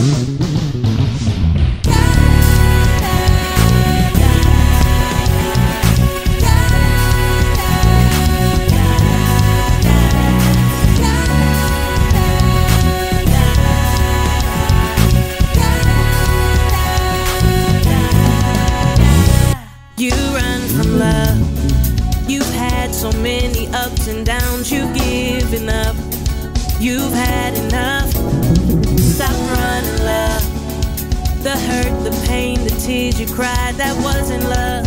You run from love. You've had so many ups and downs, you've given up. You've had The hurt, the pain, the tears you cried, that wasn't love.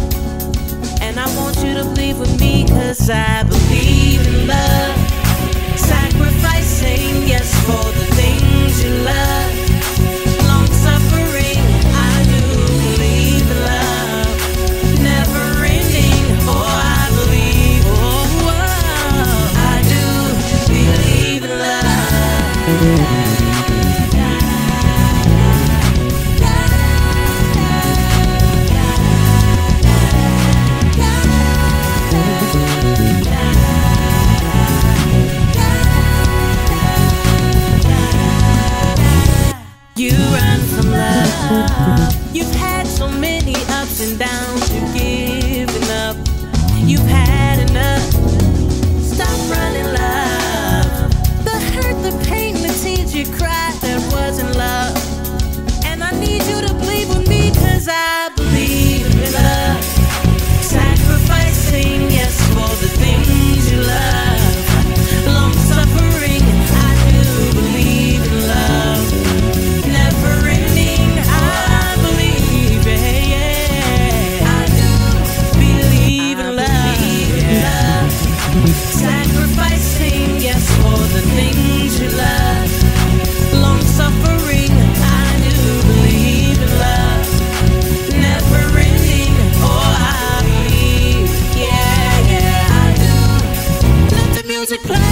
And I want you to believe with me, cause I believe in love. Sacrificing, yes, for the things you love. Long suffering, I do believe in love. Never ending, oh, I believe, oh, oh, oh. I do believe in love. You've had so many ups and downs, you've given music play.